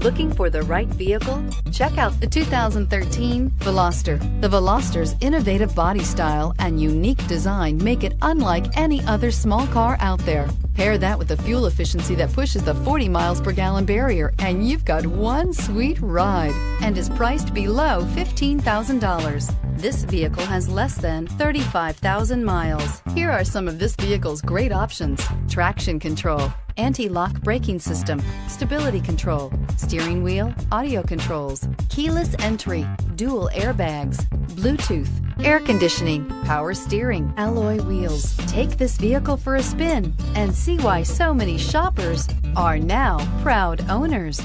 Looking for the right vehicle? Check out the 2013 Veloster. The Veloster's innovative body style and unique design make it unlike any other small car out there. Pair that with the fuel efficiency that pushes the 40 miles per gallon barrier, and you've got one sweet ride and is priced below $15,000. This vehicle has less than 35,000 miles. Here are some of this vehicle's great options. Traction control, anti-lock braking system, stability control, steering wheel, audio controls, keyless entry, dual airbags, Bluetooth, air conditioning, power steering, alloy wheels. Take this vehicle for a spin and see why so many shoppers are now proud owners.